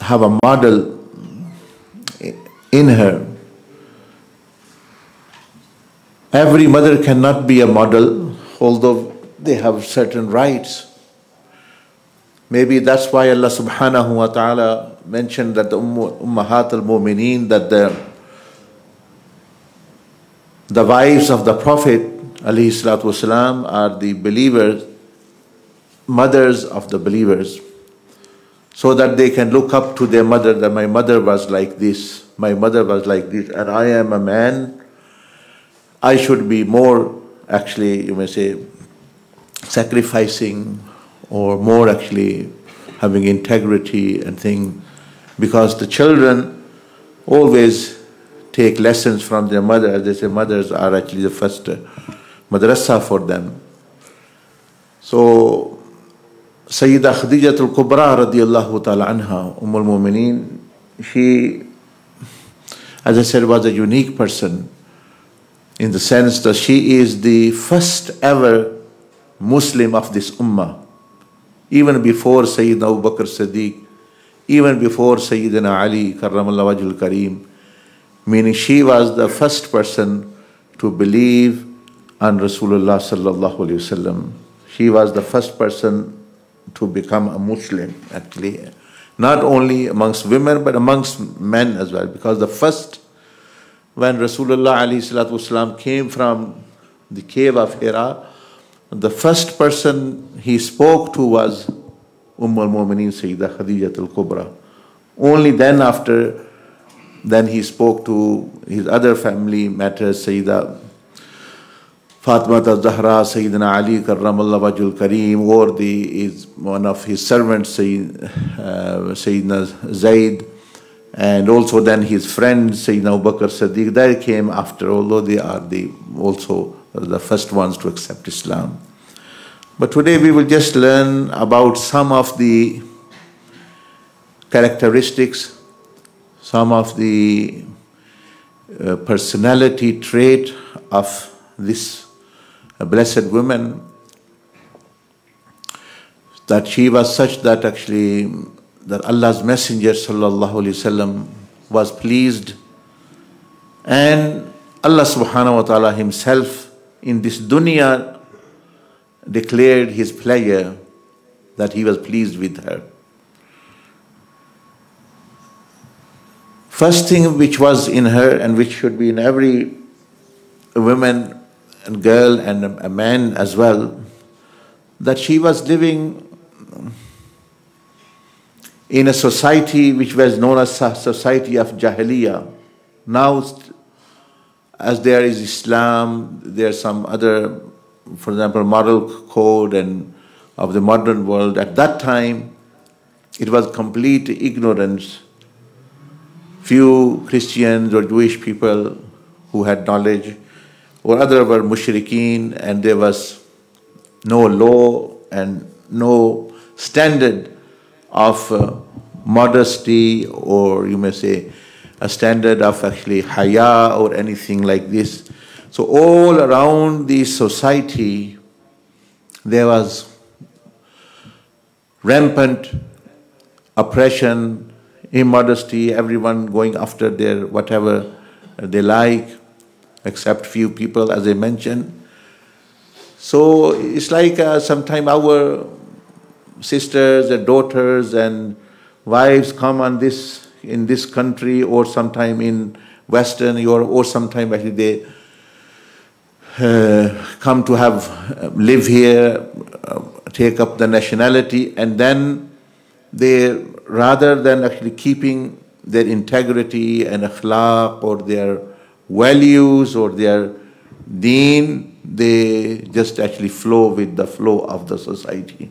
have a model in her. Every mother cannot be a model, although they have certain rights. Maybe that's why Allah subhanahu wa ta'ala mentioned that the Ummahat al Mumineen, that the, the wives of the Prophet wasalam, are the believers, mothers of the believers, so that they can look up to their mother, that my mother was like this, my mother was like this, and I am a man. I should be more, actually, you may say, sacrificing or more actually having integrity and thing because the children always take lessons from their mother as they say mothers are actually the first madrasa for them so سیدہ خدیجت القبرہ رضی اللہ تعالی عنہ ام المومنین she is a she was a unique person in the sense that she is the first ever Muslim of this امہ even before سیدنا نہ اوبکر صدیق even before سعید نہ علی کرم اللہجالکریم many she was the first person to believe in رسول اللہ صلی اللہ علیہ وسلم she was the first person to become a Muslim actually, not only amongst women but amongst men as well. Because the first, when Rasulullah came from the cave of Hira, the first person he spoke to was Umm al-Mu'mineen Sayyida Khadijat al-Kubra. Only then after, then he spoke to his other family matters, Sayyida Fatima al-Zahra, Sayyidina Ali Karramallah Wajhul Kareem, or the, is one of his servants, Sayyid, uh, Sayyidina Zaid, and also then his friend Sayyidina Abu Bakr Siddiq, they came after, although they are the also the first ones to accept Islam. But today we will just learn about some of the characteristics, some of the uh, personality trait of this uh, blessed woman that she was such that actually that Allah's messenger wasallam was pleased and Allah subhanahu wa ta'ala himself in this dunya declared his pleasure that he was pleased with her. First thing which was in her and which should be in every woman girl and a man as well, that she was living in a society which was known as society of Jahiliyyah. Now, as there is Islam, there are some other, for example, moral code and of the modern world. At that time, it was complete ignorance. Few Christians or Jewish people who had knowledge, or other were mushrikeen, and there was no law and no standard of uh, modesty, or you may say, a standard of actually haya or anything like this. So all around the society, there was rampant oppression, immodesty, everyone going after their whatever they like, except few people, as I mentioned. So it's like uh, sometimes our sisters and daughters and wives come on this in this country or sometime in Western or, or sometime actually they uh, come to have uh, live here, uh, take up the nationality, and then they rather than actually keeping their integrity and akhlaq or their values or their deen, they just actually flow with the flow of the society.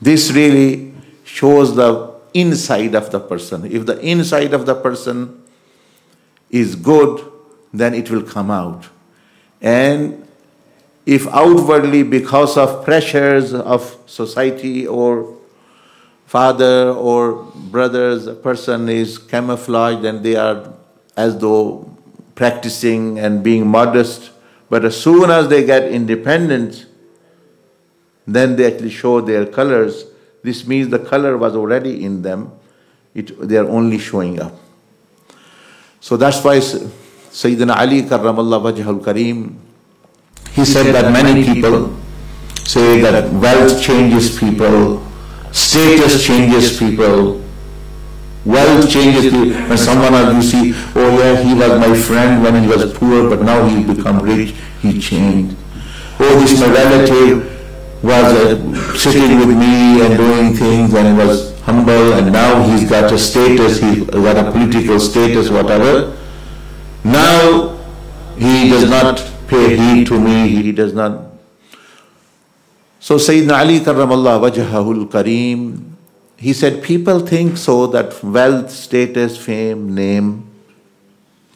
This really shows the inside of the person. If the inside of the person is good, then it will come out. And if outwardly, because of pressures of society or father or brothers, a person is camouflaged and they are as though practicing and being modest, but as soon as they get independent, then they actually show their colors This means the color was already in them. It, they are only showing up. So that's why Sayyidina Ali Karramallah Wajhul Kareem, he said that many people say that wealth changes people, status changes people, wealth changes people. When someone else you see, oh yeah, he was my friend when he was poor, but now he's become rich, he changed. Oh, this my relative was uh, sitting with me and doing things and was humble and now he's got a status, he's got a political status, whatever. Now he does not pay heed to me, he does not. So Sayyidina Ali Karramallah Wajhahul Kareem, he said people think so that wealth, status, fame, name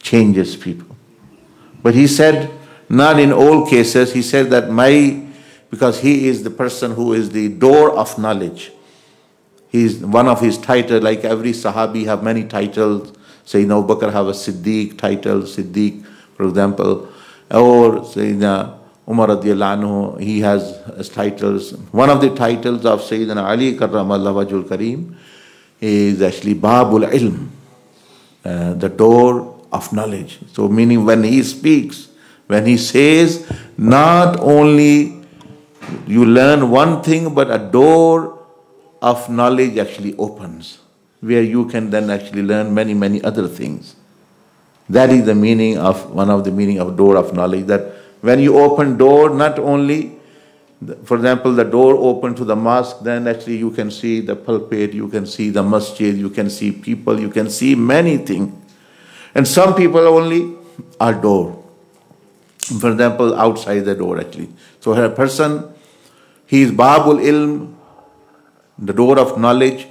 changes people. But he said, not in all cases, he said that my, because he is the person who is the door of knowledge. He's one of his titles, like every Sahabi have many titles. Sayyidina Abu Bakr have a Siddiq title, Siddiq, for example. Or Sayyidina Umar anhu, he has titles. One of the titles of Sayyidina Ali Karramallah Wajhul Kareem is actually Babul Ilm, uh, the door of knowledge. So meaning when he speaks, when he says, not only you learn one thing, but a door of knowledge actually opens, where you can then actually learn many, many other things. That is the meaning of, one of the meaning of door of knowledge, that when you open door, not only, for example, the door open to the mosque, then actually you can see the pulpit, you can see the masjid, you can see people, you can see many things. And some people only are door for example, outside the door actually. So a person, he is Babul Ilm, the door of knowledge,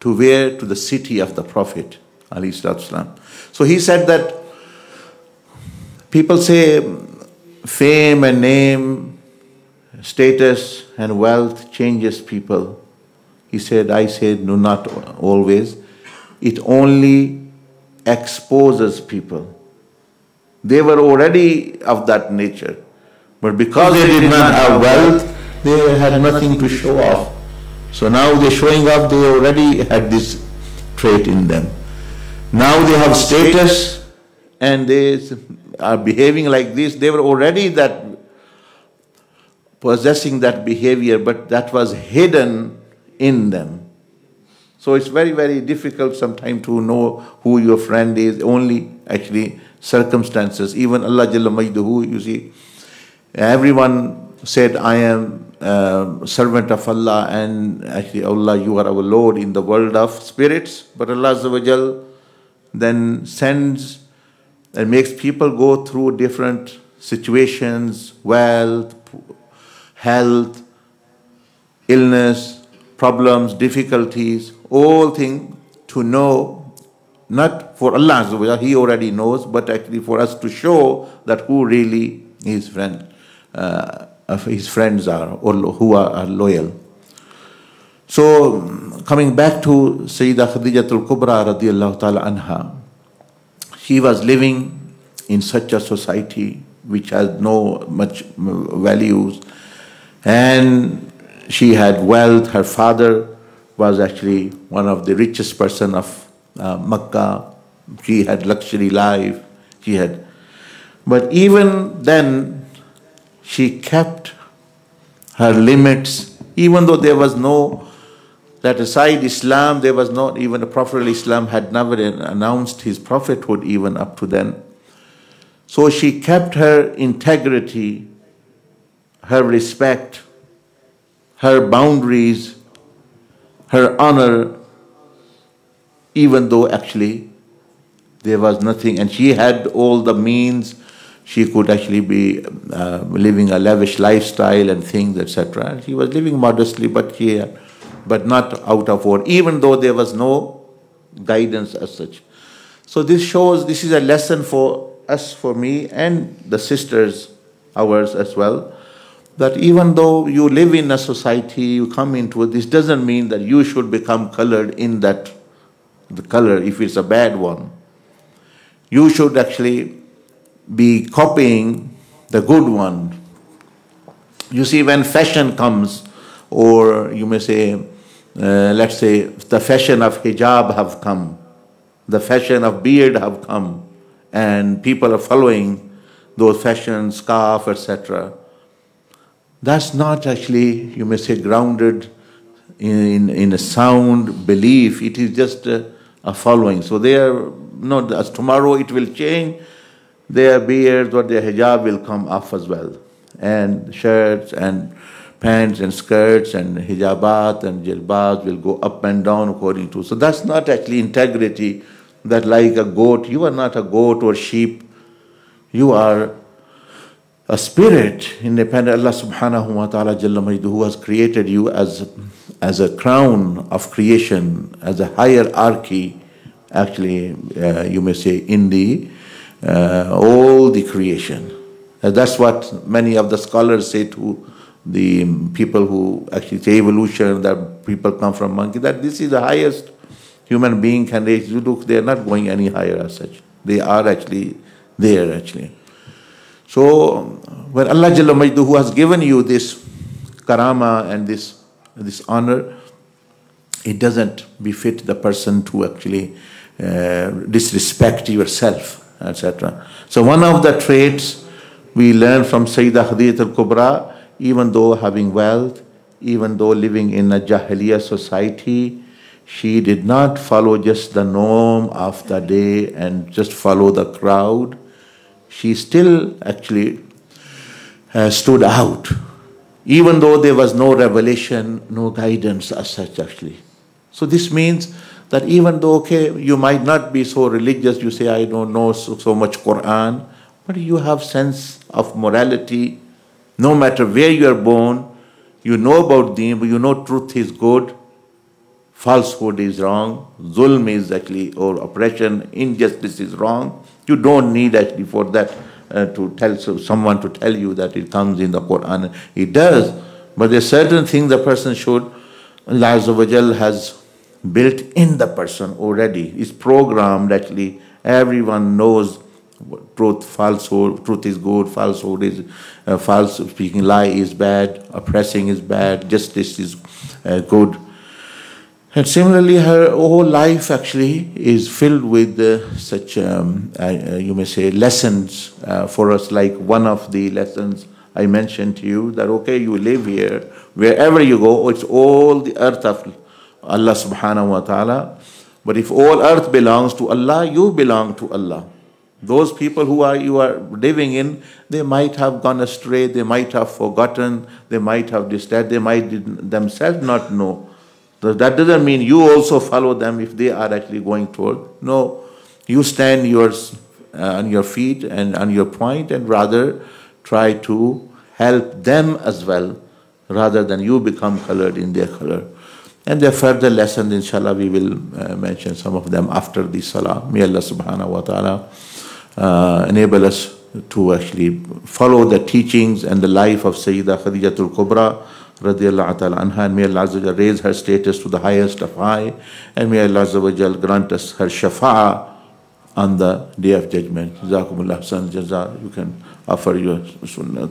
to where? To the city of the Prophet. Ali. So he said that people say fame and name, status and wealth changes people. He said, I said, no, not always. It only exposes people. They were already of that nature. But because they did not have wealth, they had nothing to show off. So now they're showing off, they already had this trait in them. Now they have status and they are behaving like this. They were already that possessing that behavior, but that was hidden in them. So it's very, very difficult sometimes to know who your friend is. Only actually circumstances. Even Allah Jalla Majduhu, you see, everyone said, I am a servant of Allah and actually oh Allah, you are our Lord in the world of spirits. But Allah then sends and makes people go through different situations, wealth, health, illness, problems, difficulties, all things to know not for Allah, He already knows, but actually for us to show that who really his friend, uh, his friends are, or who are, are loyal. So, coming back to Sayyidah Khadijatul Kubra radiallahu ta'ala anha, she was living in such a society which has no much values, and she had wealth. Her father was actually one of the richest person of uh, Makkah. She had luxury life. She had, but even then, she kept her limits. Even though there was no that aside Islam, there was not even a Prophet Islam had never announced his prophethood even up to then. So she kept her integrity, her respect, her boundaries, her honor, even though actually there was nothing, and she had all the means. She could actually be uh, living a lavish lifestyle and things, etc. She was living modestly, but she, but not out of order, even though there was no guidance as such. So this shows this is a lesson for us, for me, and the sisters, ours as well, that even though you live in a society, you come into it, this doesn't mean that you should become colored in that the color, if it's a bad one, you should actually be copying the good one. You see, when fashion comes, or you may say uh, let's say, the fashion of hijab have come, the fashion of beard have come, and people are following those fashions, scarf, etc. That's not actually, you may say, grounded in, in a sound belief. It is just a, a following. So they are not as tomorrow it will change, their beards or their hijab will come off as well, and shirts and pants and skirts and hijabat and jilbabs will go up and down according to. So that's not actually integrity. That like a goat, you are not a goat or sheep. You are a spirit independent. Allah subhanahu wa ta'ala Jalla who has created you as, as a crown of creation, as a hierarchy, actually, uh, you may say, in the uh, all the creation. Uh, that's what many of the scholars say to the people who actually say evolution, that people come from monkey, that this is the highest human being can reach. You look, they are not going any higher as such. They are actually there actually. So when Allah Jalla Majdu, who has given you this karama and this, this honor, it doesn't befit the person to actually uh, disrespect yourself, etc. So one of the traits we learn from Sayyidah Khadijat al-Kubra even though having wealth, even though living in a Jahiliya society, she did not follow just the norm of the day and just follow the crowd. She still actually uh, stood out, even though there was no revelation, no guidance as such actually. So this means that even though, okay, you might not be so religious, you say, I don't know so, so much Quran, but you have sense of morality, no matter where you are born, you know about deen, but you know truth is good, falsehood is wrong, zulm is actually, or oppression, injustice is wrong. You don't need actually for that uh, to tell so someone to tell you that it comes in the Quran. It does, but there are certain things the person should, Allah has built in the person already. It's programmed actually. Everyone knows truth, falsehood, truth is good, falsehood is uh, false, speaking lie is bad, oppressing is bad, justice is uh, good. And similarly, her whole life actually is filled with uh, such, um, uh, you may say, lessons uh, for us. Like one of the lessons I mentioned to you that, okay, you live here, wherever you go, it's all the earth of Allah subhanahu wa ta'ala. But if all earth belongs to Allah, you belong to Allah. Those people who are you are living in, they might have gone astray, they might have forgotten, they might have disturbed, they might themselves not know. So that doesn't mean you also follow them if they are actually going toward. No, you stand yours uh, on your feet and on your point and rather try to help them as well rather than you become colored in their color. And there are further lessons, inshallah, we will uh, mention some of them after the salah. May Allah subhanahu wa ta'ala uh, enable us to actually follow the teachings and the life of Sayyidah Khadijatul Kubra radiallahu anha and may Allah Azza raise her status to the highest of high and may Allah Azza grant us her shafa'a on the day of judgment. Jazakumullah san jaza. You can offer your sunnah.